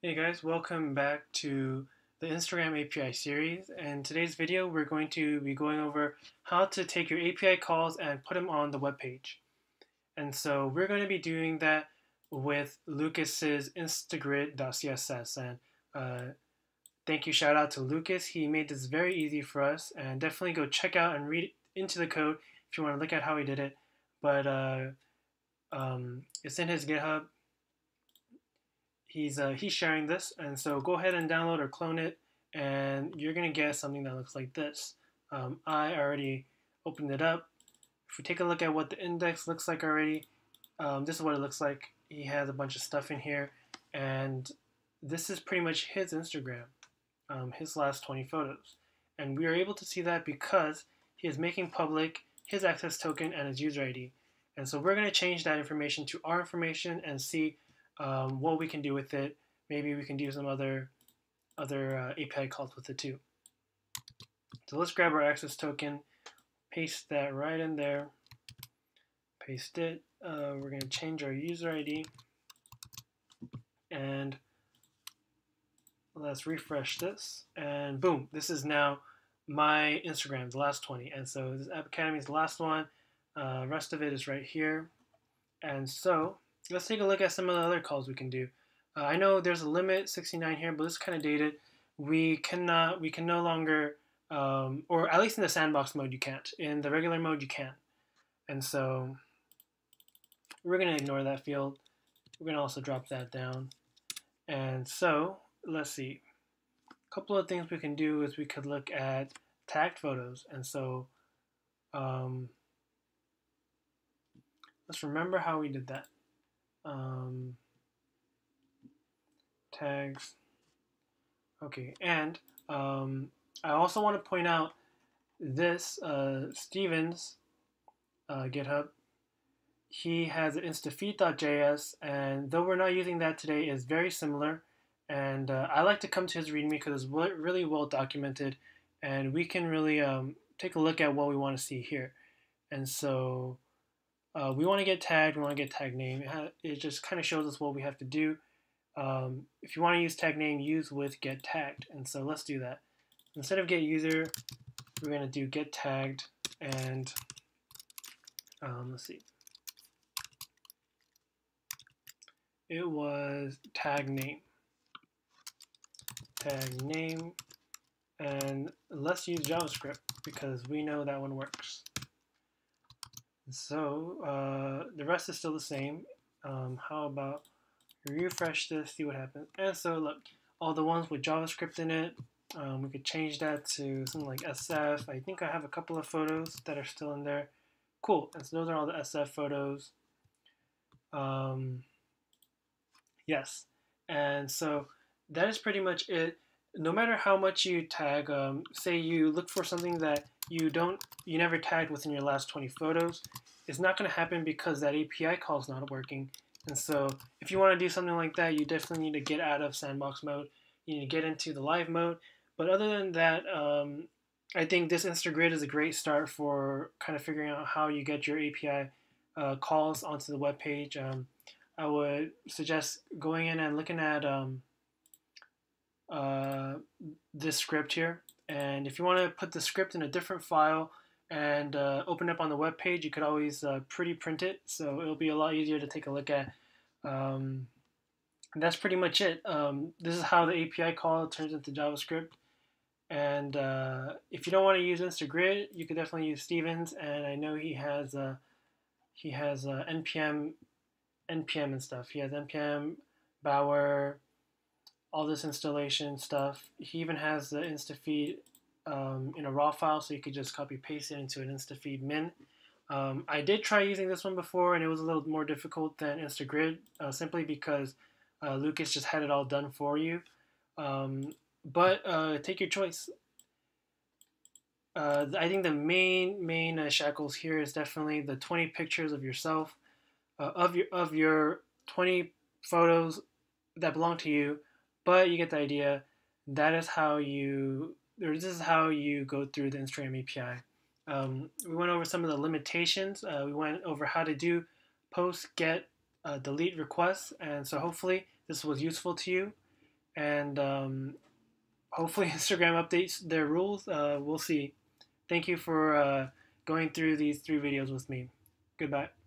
Hey guys, welcome back to the Instagram API series. And today's video, we're going to be going over how to take your API calls and put them on the web page. And so we're going to be doing that with Lucas's Instagrid.css. And uh, thank you, shout out to Lucas. He made this very easy for us. And definitely go check out and read into the code if you want to look at how he did it. But uh, um, it's in his GitHub he's uh, he's sharing this, and so go ahead and download or clone it, and you're gonna get something that looks like this. Um, I already opened it up. If we take a look at what the index looks like already, um, this is what it looks like. He has a bunch of stuff in here, and this is pretty much his Instagram, um, his last 20 photos. And we are able to see that because he is making public his access token and his user ID. And so we're going to change that information to our information and see um, what we can do with it. Maybe we can do some other other uh, API calls with it too. So let's grab our access token, paste that right in there, paste it. Uh, we're going to change our user ID and let's refresh this and boom, this is now my Instagram, the last 20. And so this App Academy is the last one. Uh, rest of it is right here. And so let's take a look at some of the other calls we can do. Uh, I know there's a limit 69 here, but this is kind of dated. We cannot, we can no longer, um, or at least in the sandbox mode you can't. In the regular mode you can. And so we're going to ignore that field. We're going to also drop that down. And so let's see. A couple of things we can do is we could look at tagged photos. And so um, let's remember how we did that um, tags. Okay, and um, I also want to point out this uh, Stevens uh, GitHub. He has instafeed.js, and though we're not using that today, is very similar. And uh, I like to come to his README because it's really well documented, and we can really um, take a look at what we want to see here. And so uh, we want to get tagged, we want to get tag name. It, it just kind of shows us what we have to do. Um, if you want to use tag name, use with get tagged. And so let's do that. Instead of get user, we're going to do get tagged and um, let's see. It was tag name. Tag name. And let's use JavaScript because we know that one works. So uh, the rest is still the same. Um, how about refresh this, see what happens. And so look, all the ones with JavaScript in it, um, we could change that to something like SF. I think I have a couple of photos that are still in there. Cool, and so those are all the SF photos. Um, yes, and so that is pretty much it. No matter how much you tag, um, say you look for something that you don't you never tagged within your last 20 photos, it's not going to happen because that API call is not working. And so if you want to do something like that, you definitely need to get out of sandbox mode. You need to get into the live mode. But other than that, um, I think this Instagrid is a great start for kind of figuring out how you get your API uh, calls onto the web page. Um, I would suggest going in and looking at um, uh, this script here. And if you want to put the script in a different file and uh, open up on the web page, you could always uh, pretty print it. So it'll be a lot easier to take a look at. Um, that's pretty much it. Um, this is how the API call turns into JavaScript. And uh, if you don't want to use Instagrid, you could definitely use Stevens. And I know he has uh, he has uh, npm npm and stuff. He has npm Bower, all this installation stuff. He even has the InstaFeed um, in a raw file, so you could just copy paste it into an InstaFeed min. Um, I did try using this one before, and it was a little more difficult than InstaGrid, uh, simply because uh, Lucas just had it all done for you. Um, but uh, take your choice. Uh, I think the main main uh, shackles here is definitely the 20 pictures of yourself, uh, of your of your 20 photos that belong to you but you get the idea. That is how you, or this is how you go through the Instagram API. Um, we went over some of the limitations. Uh, we went over how to do post, get, uh, delete requests, and so hopefully this was useful to you. and um, hopefully Instagram updates their rules. Uh, we'll see. Thank you for uh, going through these three videos with me. Goodbye.